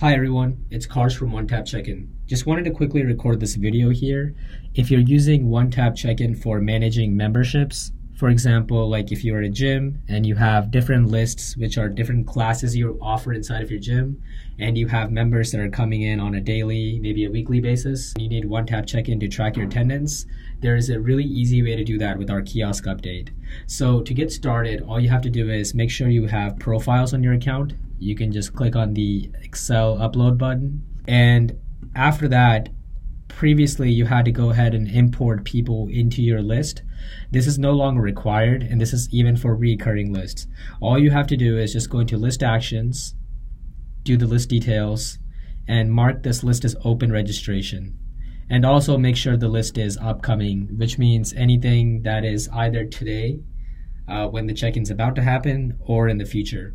Hi everyone, it's Cars from One Tap Check-in. Just wanted to quickly record this video here. If you're using One Tap Check-in for managing memberships, for example, like if you're at a gym and you have different lists, which are different classes you offer inside of your gym, and you have members that are coming in on a daily, maybe a weekly basis, you need one tap check in to track your attendance. There is a really easy way to do that with our kiosk update. So to get started, all you have to do is make sure you have profiles on your account. You can just click on the Excel upload button. And after that, previously you had to go ahead and import people into your list. This is no longer required, and this is even for recurring lists. All you have to do is just go into list actions, do the list details, and mark this list as open registration. And also make sure the list is upcoming, which means anything that is either today, uh, when the check-in's about to happen, or in the future.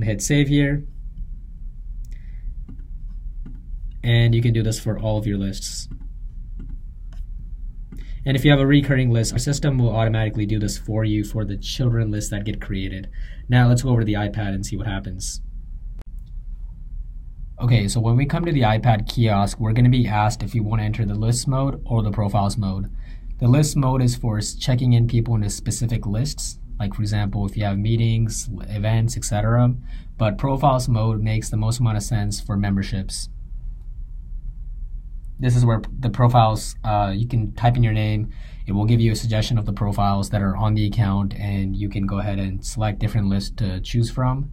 hit save here and you can do this for all of your lists. And if you have a recurring list, our system will automatically do this for you for the children lists that get created. Now let's go over to the iPad and see what happens. Okay, so when we come to the iPad kiosk, we're going to be asked if you want to enter the list mode or the profiles mode. The list mode is for checking in people into specific lists, like for example, if you have meetings, events, etc. But profiles mode makes the most amount of sense for memberships this is where the profiles, uh, you can type in your name. It will give you a suggestion of the profiles that are on the account and you can go ahead and select different lists to choose from.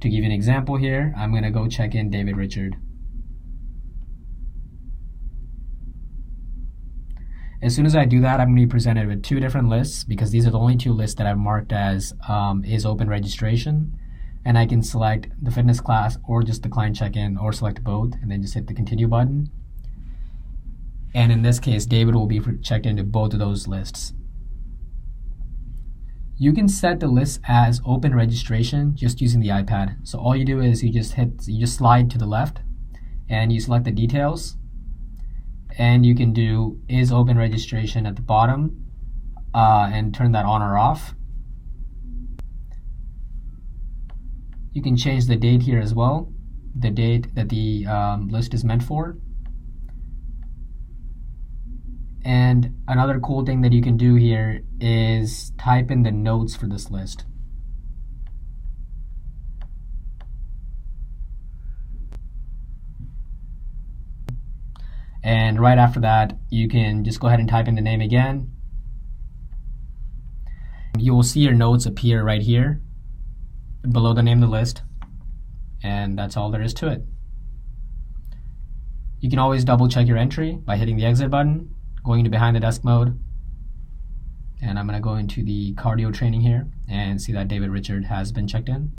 To give you an example here, I'm going to go check in David Richard. As soon as I do that, I'm to be presented with two different lists because these are the only two lists that I've marked as um, is open registration. And I can select the fitness class or just the client check-in or select both and then just hit the continue button. And in this case, David will be checked into both of those lists. You can set the list as open registration just using the iPad. So all you do is you just hit, you just slide to the left and you select the details and you can do is open registration at the bottom uh, and turn that on or off. You can change the date here as well, the date that the um, list is meant for. And another cool thing that you can do here is type in the notes for this list. And right after that, you can just go ahead and type in the name again. You will see your notes appear right here below the name of the list. And that's all there is to it. You can always double check your entry by hitting the exit button going into behind the desk mode. And I'm going to go into the cardio training here and see that David Richard has been checked in.